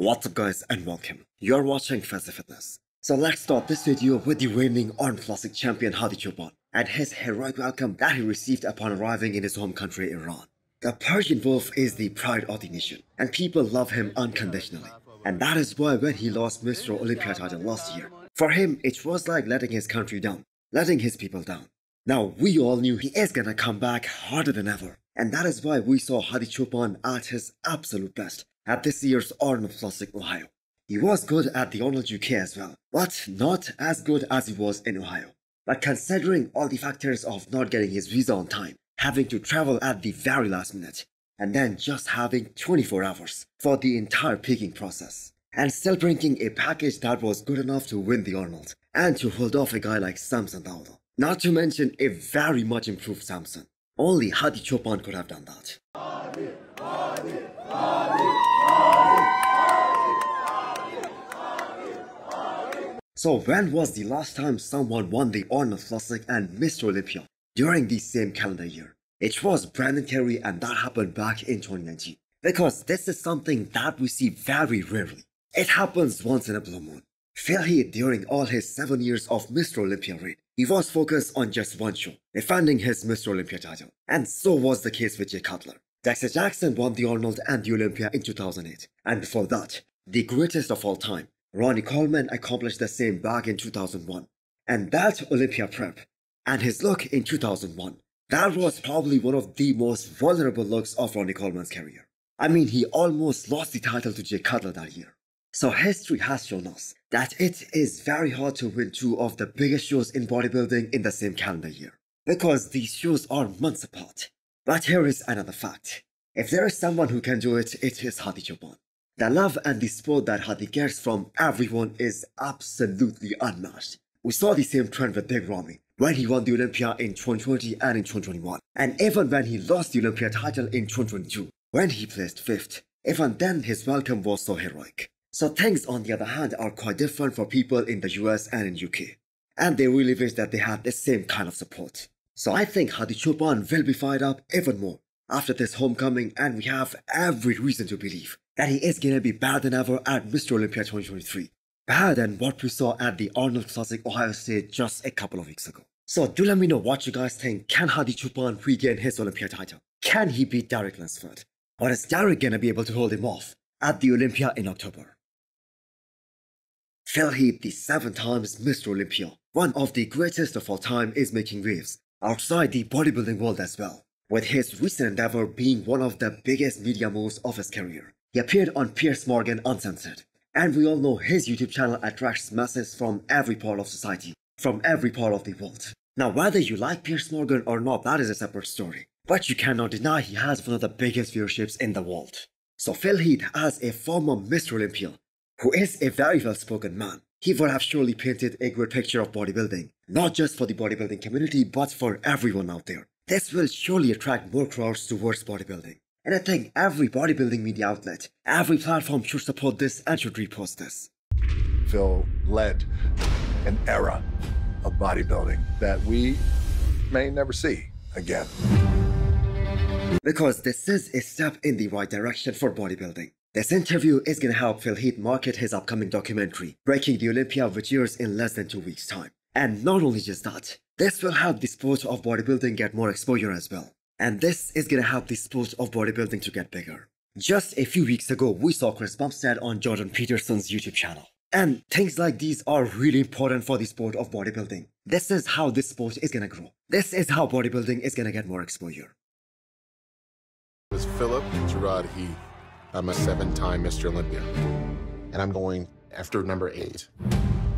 What's up guys and welcome. You're watching Fazi Fitness. So let's start this video with the reigning Arnold Classic champion Hadi Choopan and his heroic welcome that he received upon arriving in his home country Iran. The Persian Wolf is the pride of the nation and people love him unconditionally. And that is why when he lost Mr. Olympia title last year, for him it was like letting his country down, letting his people down. Now we all knew he is gonna come back harder than ever. And that is why we saw Hadi Choopan at his absolute best at this year's Arnold Classic Ohio. He was good at the Arnold UK as well, but not as good as he was in Ohio. But considering all the factors of not getting his visa on time, having to travel at the very last minute, and then just having 24 hours for the entire peaking process, and still bringing a package that was good enough to win the Arnold, and to hold off a guy like Samson Dauda. Not to mention a very much improved Samson. Only Hadi Choopan could have done that. So when was the last time someone won the Arnold Classic and Mr. Olympia during the same calendar year? It was Brandon Curry and that happened back in 2019. Because this is something that we see very rarely. It happens once in a blue moon. Phil Heath during all his 7 years of Mr. Olympia reign, he was focused on just one show, defending his Mr. Olympia title. And so was the case with Jay Cutler. Dexter Jackson won the Arnold and the Olympia in 2008. And before that, the greatest of all time, Ronnie Coleman accomplished the same back in 2001. And that Olympia prep and his look in 2001, that was probably one of the most vulnerable looks of Ronnie Coleman's career. I mean, he almost lost the title to Jay Cutler that year. So history has shown us that it is very hard to win two of the biggest shows in bodybuilding in the same calendar year. Because these shows are months apart. But here is another fact. If there is someone who can do it, it is Hadi Choopan. The love and the support that Hadi gets from everyone is absolutely unmatched. We saw the same trend with Big Ramy when he won the Olympia in 2020 and in 2021, and even when he lost the Olympia title in 2022, when he placed 5th, even then his welcome was so heroic. So things on the other hand are quite different for people in the US and in UK, and they really wish that they had the same kind of support. So I think Hadi Choopan will be fired up even more after this homecoming and we have every reason to believe that he is going to be better than ever at Mr. Olympia 2023. Better than what we saw at the Arnold Classic Ohio State just a couple of weeks ago. So do let me know what you guys think. Can Hadi Choopan regain his Olympia title? Can he beat Derek Lunsford? Or is Derek going to be able to hold him off at the Olympia in October? Phil Heath, the seven times Mr. Olympia, one of the greatest of all time, is making waves outside the bodybuilding world as well, with his recent endeavor being one of the biggest media moves of his career. He appeared on Piers Morgan Uncensored, and we all know his YouTube channel attracts masses from every part of society, from every part of the world. Now, whether you like Piers Morgan or not, that is a separate story. But you cannot deny he has one of the biggest viewerships in the world. So Phil Heath, as a former Mr. Olympia, who is a very well-spoken man, he would have surely painted a great picture of bodybuilding, not just for the bodybuilding community, but for everyone out there. This will surely attract more crowds towards bodybuilding. And I think every bodybuilding media outlet, every platform should support this and should repost this. Phil led an era of bodybuilding that we may never see again. Because this is a step in the right direction for bodybuilding. This interview is gonna help Phil Heath market his upcoming documentary, Breaking the Olympia, which airs in less than two weeks' time. And not only just that, this will help the sport of bodybuilding get more exposure as well. And this is gonna help the sport of bodybuilding to get bigger. Just a few weeks ago, we saw Chris Bumstead on Jordan Peterson's YouTube channel. And things like these are really important for the sport of bodybuilding. This is how this sport is gonna grow. This is how bodybuilding is gonna get more exposure. This is Philip Gerard Heath. I'm a seven-time Mr. Olympia. And I'm going after number eight.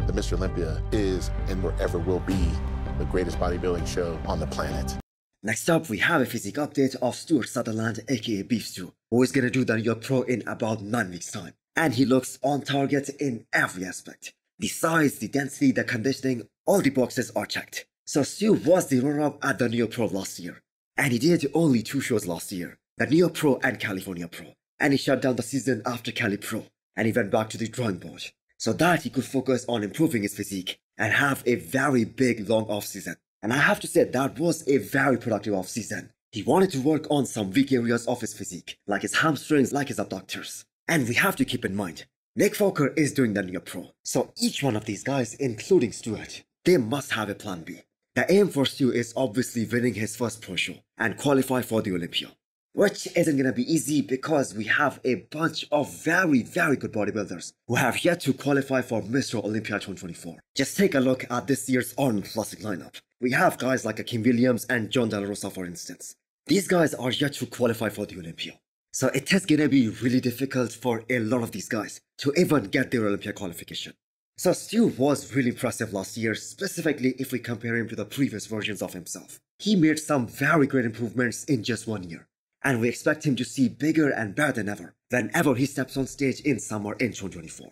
The Mr. Olympia is and forever will be the greatest bodybuilding show on the planet. Next up, we have a physique update of Stuart Sutherland aka Beef Stu, who is gonna do the York Pro in about 9 weeks time. And he looks on target in every aspect. The size, the density, the conditioning, all the boxes are checked. So Stu was the runner-up at the York Pro last year. And he did only two shows last year, the York Pro and California Pro. And he shut down the season after Cali Pro, and he went back to the drawing board. So that he could focus on improving his physique and have a very big long off season. And I have to say that was a very productive off season. He wanted to work on some weak areas of his physique, like his hamstrings, like his abductors. And we have to keep in mind Nick Walker is doing the near pro. So each one of these guys, including Stuart, they must have a plan B. The aim for Stu is obviously winning his first pro show and qualify for the Olympia. Which isn't gonna be easy because we have a bunch of very, very good bodybuilders who have yet to qualify for Mr. Olympia 2024. Just take a look at this year's Arnold Classic lineup. We have guys like Kim Williams and John De La Rosa for instance. These guys are yet to qualify for the Olympia. So it is gonna be really difficult for a lot of these guys to even get their Olympia qualification. So Stu was really impressive last year, specifically if we compare him to the previous versions of himself. He made some very great improvements in just one year and we expect him to see bigger and better than ever whenever he steps on stage in summer in 2024.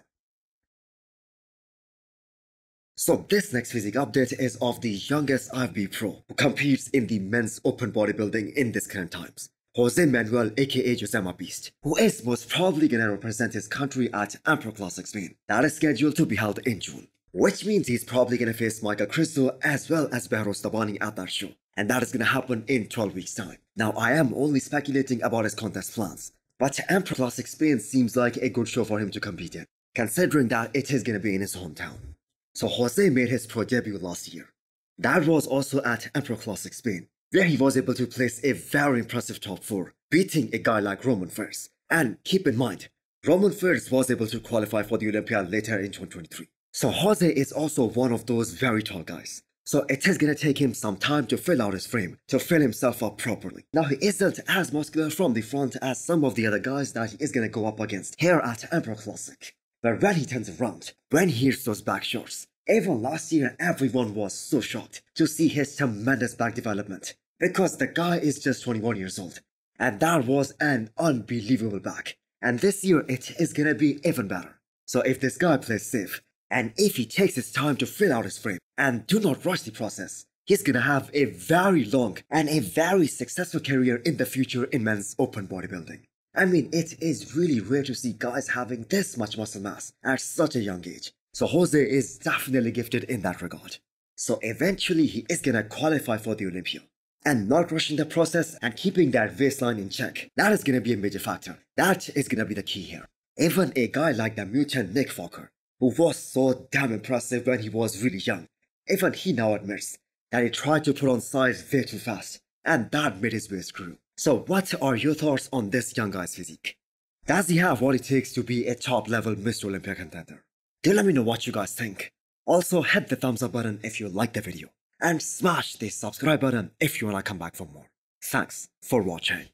So this next physique update is of the youngest IFBB pro who competes in the men's open bodybuilding in these current times. Jose Manuel aka Josema Beast, who is most probably gonna represent his country at Empro Classic Spain, that is scheduled to be held in June. Which means he's probably gonna face Michael Krizo as well as Behrouz Tabani at that show and that is gonna happen in 12 weeks time. Now I am only speculating about his contest plans, but Empro Classic Spain seems like a good show for him to compete in, considering that it is gonna be in his hometown. So Jose made his pro debut last year. That was also at Empro Classic Spain, where he was able to place a very impressive top 4, beating a guy like Roman Fierce. And keep in mind, Roman Fierce was able to qualify for the Olympia later in 2023. So Jose is also one of those very tall guys. So it is gonna take him some time to fill out his frame, to fill himself up properly. Now he isn't as muscular from the front as some of the other guys that he is gonna go up against here at Empro Classic. But when he turns around, when he hears those back shots, even last year everyone was so shocked to see his tremendous back development. Because the guy is just 21 years old. And that was an unbelievable back. And this year it is gonna be even better. So if this guy plays safe, and if he takes his time to fill out his frame and do not rush the process, he's gonna have a very long and a very successful career in the future in men's open bodybuilding. I mean, it is really rare to see guys having this much muscle mass at such a young age. So Jose is definitely gifted in that regard. So eventually he is gonna qualify for the Olympia. And not rushing the process and keeping that waistline in check, that is gonna be a major factor. That is gonna be the key here. Even a guy like the mutant Nick Walker who was so damn impressive when he was really young. Even he now admits that he tried to put on size way too fast, and that made his waist grew. So what are your thoughts on this young guy's physique? Does he have what it takes to be a top level Mr. Olympia contender? Do let me know what you guys think. Also hit the thumbs up button if you liked the video, and smash the subscribe button if you wanna come back for more. Thanks for watching.